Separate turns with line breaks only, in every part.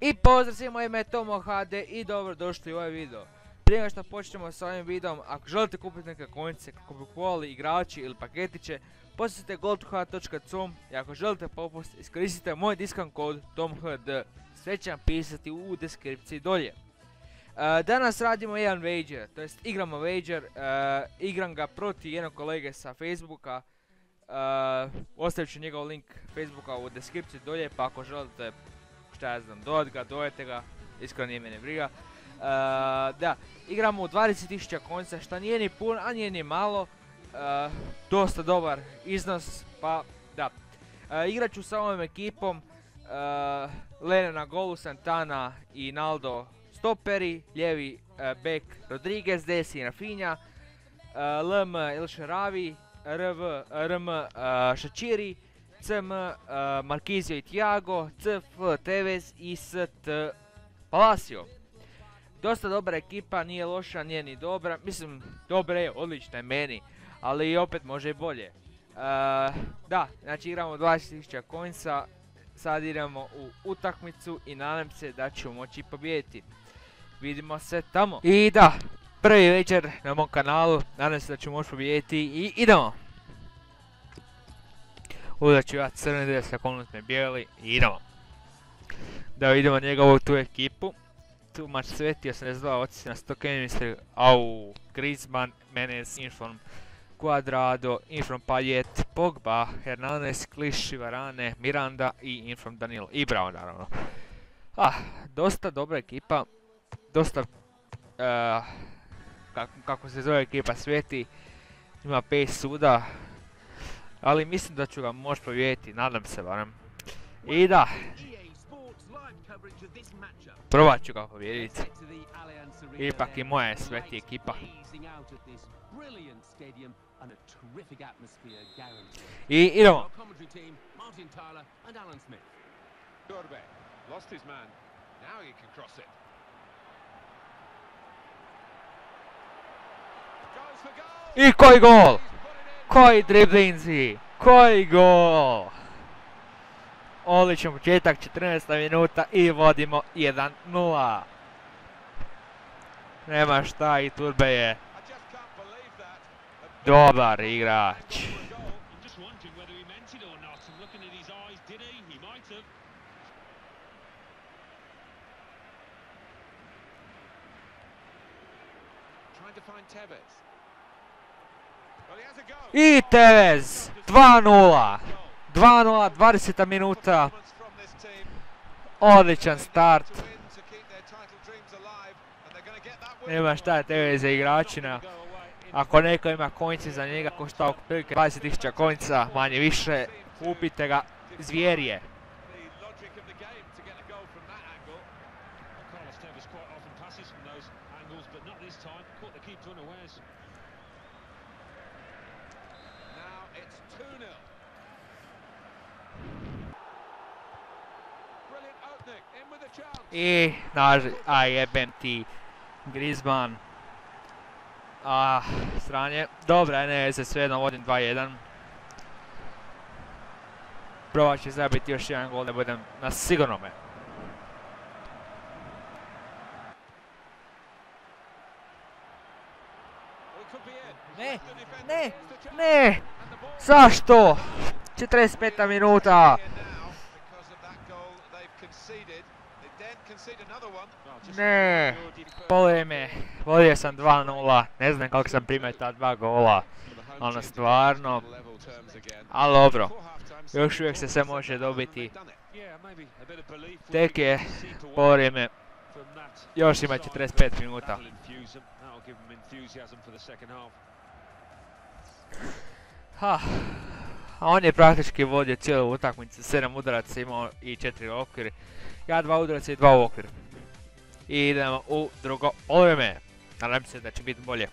I pozdrav svima ime je Tomo HD i dobrodošli u ovaj video. Prije nego što počnemo s ovim videom, ako želite kupiti neke konjice kako bi kupovali igrači ili paketiće, posjetite goldhd.com i ako želite popust, iskoristite moj discount kod TOMHD. Sve će vam pisati u deskripciji dolje. E, danas radimo jedan wager, to igramo wager, e, igram ga protiv jednog kolege sa Facebooka. Uh, ostavit ću njegov link Facebooka u deskripciji dolje, pa ako želite šta ja znam, ga, dojete ga, iskreno nije mene briga. Uh, da, igramo u 20.000 konca, šta nije ni pun, a nije ni malo. Uh, dosta dobar iznos, pa da. Uh, igrat ću sa ovom ekipom, Lene na golu, Santana i Naldo stoperi, lijevi bek Rodriguez, desi Rafinha, LM El RM Šačiri, CM Markizio i Tiago, CF Tevez i ST Palacio. Dosta dobra ekipa, nije loša, nije ni dobra, mislim dobra je, odlična je meni, ali opet može i bolje. da, znači igramo 20.000 coinsa, sad idemo u utakmicu i nadam se da ću moći pobijediti. Vidimo se tamo. I da, prvi večer na mom kanalu, nadam se da ću moći pobijediti i idemo! Udat ću ja crni 10 sekunde bijeli i idemo. Da vidimo njegovu tu ekipu. Tu mač sveti 82, oci na 100 km, au, Griezmann, Menes, Inform, Quadrado, Inform Payet, Pogba, Hernandez, Kliši, Varane, Miranda i Inform Danilo. I bravo naravno. Ah, dosta dobra ekipa, dosta, uh, kako, se zove ekipa sveti, ima 5 suda, ali mislim da ću ga moći povijediti, nadam se barem. I da, provat ću ga povijediti. Ipak i moja je sveti ekipa. I idemo. I koji gol! Koji driblinzi! Koji gol! Odličan početak, 14 minuta i vodimo 1-0. Nema šta i Turbe je dobar igrač. I Tevez, 2-0. 2-0, 20 minuta. Odličan start. Nema šta je Tevez za igračina. Ako neko ima konjice za njega, košta oko prilike 20.000 konjica, manje više, kupite ga, zvijer je. I, naž, a jebem ti, Griezmann. Ah, sranje. Dobra, ne, se sve jedno vodim 2-1. Provat će zabiti još jedan gol, da budem na sigurnome. Ne, ne, ne! Zašto? 45 minuta! Ne, pole me, vodio sam 2-0, ne znam kako sam primio ta dva gola, ono stvarno, ali dobro, još uvijek se sve može dobiti, tek je me, još ima 45 minuta. Ha, a on je praktički vodio cijelu utakmicu, 7 udaraca imao i 4 okvir. Ja dva udaraca i dva u okvir. I idemo u drugo polovreme. Nadam se da će biti bolje.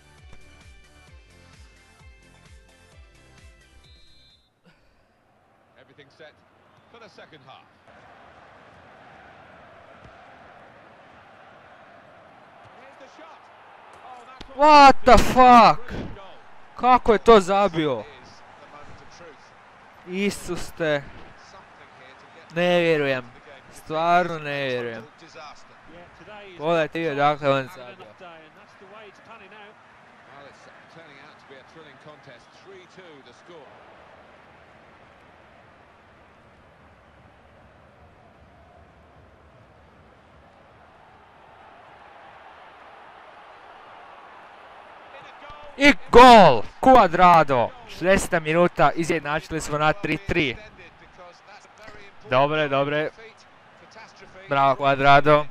What the fuck? Kako je to zabio? Isuste. Ne vjerujem. Stvarno ne vjerujem. Pogledajte video dakle on zabio.
Well, it's turning out to be a thrilling contest. 3-2 the score.
I gol! Cuadrado! 60 minuta, izjednačili smo na 3-3. Dobre, dobre. Bravo Cuadrado.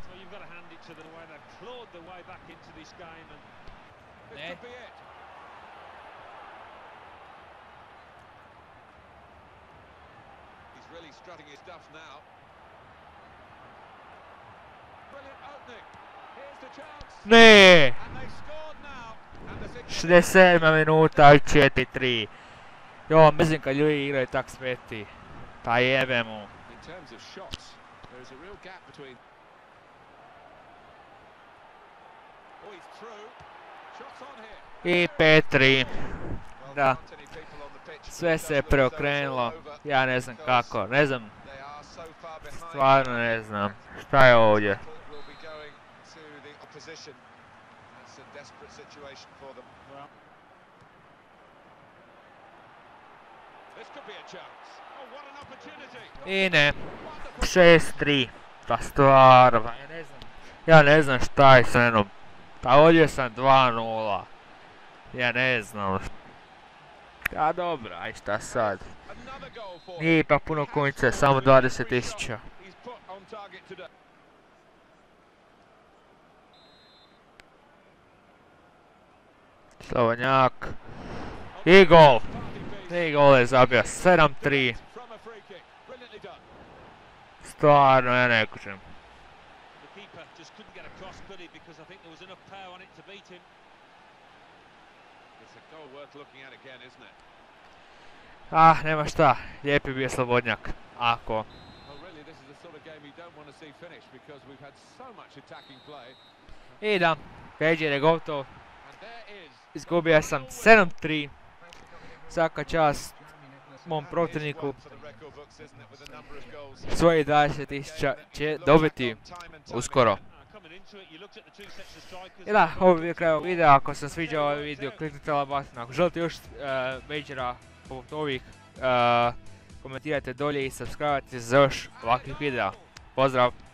Ne.
67 minuta i 4-3. Jo, mislim kad ljudi igraju tak sveti. Pa jebe mu.
Oh.
I 5-3.
Well,
Da. Sve se je preokrenulo.
over
Ja ne znam kako, ne znam. Stvarno ne znam. Šta je ovdje?
That's a desperate situation for them. This could be a chance. Oh, what an opportunity.
I ne.
Wonderful.
6-3. Pa stvarno, pa ja ne znam. Ja ne znam šta je sa mnom. Pa ovdje sam 2-0. Ja ne znam. Ja dobro, aj šta sad.
Another goal for him.
Nije ipak puno konjice, samo 20.000.
to beat him.
It's a goal worth looking at again, isn't it?
Ah, nema šta. Lijep je bio Slobodnjak. Ako. I da. Peđer je gotov. Izgubio sam 7-3. Svaka čast mom protivniku. Svoji 20.000 će dobiti uskoro. I da, ovo je bio kraj ovog videa. Ako se sviđa ovaj video, kliknite ovaj button. Ako želite još uh, Majora poput ovih, uh, komentirajte dolje i subscribe za još ovakvih videa. Pozdrav!